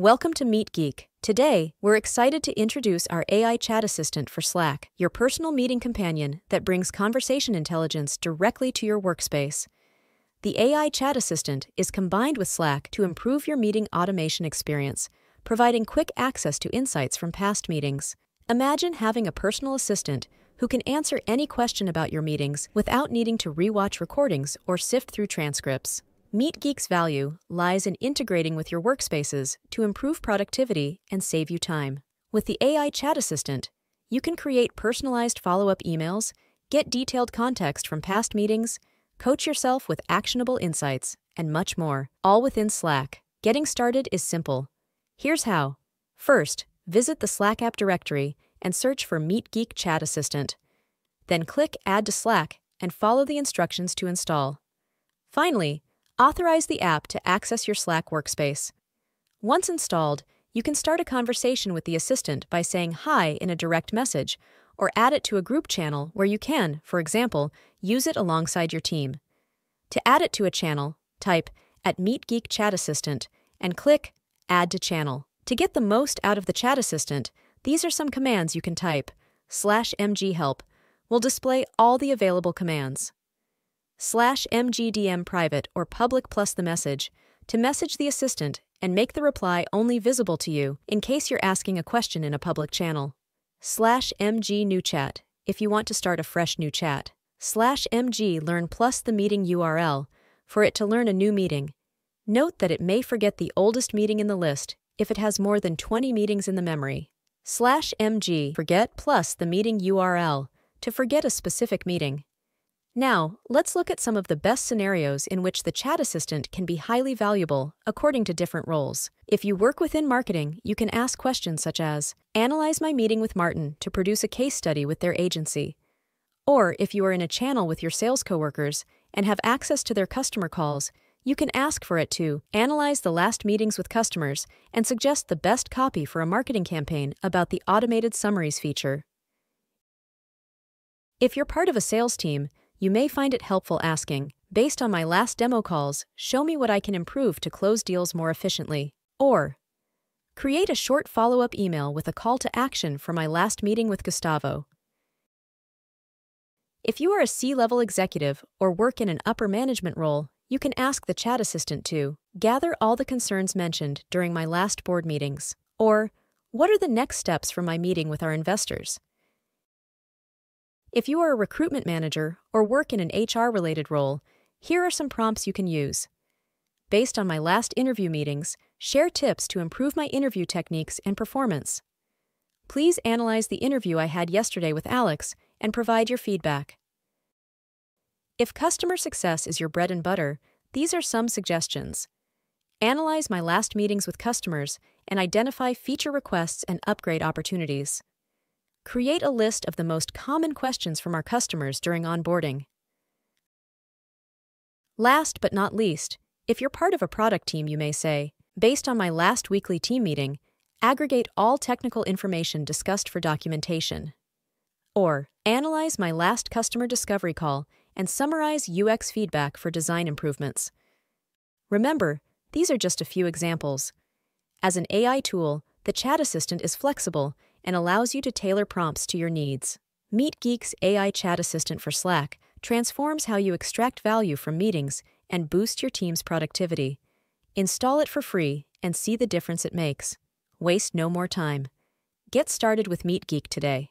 Welcome to MeetGeek. Today, we're excited to introduce our AI chat assistant for Slack, your personal meeting companion that brings conversation intelligence directly to your workspace. The AI chat assistant is combined with Slack to improve your meeting automation experience, providing quick access to insights from past meetings. Imagine having a personal assistant who can answer any question about your meetings without needing to rewatch recordings or sift through transcripts. MeetGeek's value lies in integrating with your workspaces to improve productivity and save you time. With the AI chat assistant, you can create personalized follow up emails, get detailed context from past meetings, coach yourself with actionable insights, and much more, all within Slack. Getting started is simple. Here's how. First, visit the Slack app directory and search for MeetGeek Chat Assistant. Then click Add to Slack and follow the instructions to install. Finally, Authorize the app to access your Slack workspace. Once installed, you can start a conversation with the assistant by saying hi in a direct message, or add it to a group channel where you can, for example, use it alongside your team. To add it to a channel, type at MeetGeek Chat Assistant and click Add to Channel. To get the most out of the chat assistant, these are some commands you can type. Slash mghelp will display all the available commands slash mgdm private or public plus the message to message the assistant and make the reply only visible to you in case you're asking a question in a public channel. Slash mg new chat if you want to start a fresh new chat. Slash mg learn plus the meeting URL for it to learn a new meeting. Note that it may forget the oldest meeting in the list if it has more than 20 meetings in the memory. Slash mg forget plus the meeting URL to forget a specific meeting. Now, let's look at some of the best scenarios in which the chat assistant can be highly valuable according to different roles. If you work within marketing, you can ask questions such as Analyze my meeting with Martin to produce a case study with their agency. Or if you are in a channel with your sales coworkers and have access to their customer calls, you can ask for it to analyze the last meetings with customers and suggest the best copy for a marketing campaign about the automated summaries feature. If you're part of a sales team, you may find it helpful asking, based on my last demo calls, show me what I can improve to close deals more efficiently. Or, create a short follow up email with a call to action for my last meeting with Gustavo. If you are a C level executive or work in an upper management role, you can ask the chat assistant to gather all the concerns mentioned during my last board meetings. Or, what are the next steps for my meeting with our investors? If you are a recruitment manager or work in an HR related role, here are some prompts you can use. Based on my last interview meetings, share tips to improve my interview techniques and performance. Please analyze the interview I had yesterday with Alex and provide your feedback. If customer success is your bread and butter, these are some suggestions. Analyze my last meetings with customers and identify feature requests and upgrade opportunities. Create a list of the most common questions from our customers during onboarding. Last but not least, if you're part of a product team, you may say, based on my last weekly team meeting, aggregate all technical information discussed for documentation. Or, analyze my last customer discovery call and summarize UX feedback for design improvements. Remember, these are just a few examples. As an AI tool, the chat assistant is flexible and allows you to tailor prompts to your needs. MeetGeek's AI chat assistant for Slack transforms how you extract value from meetings and boost your team's productivity. Install it for free and see the difference it makes. Waste no more time. Get started with MeetGeek today.